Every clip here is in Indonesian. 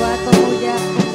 qua tô giang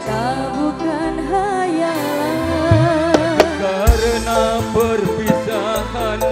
ternyata bukan hayalan. Karena perpisahan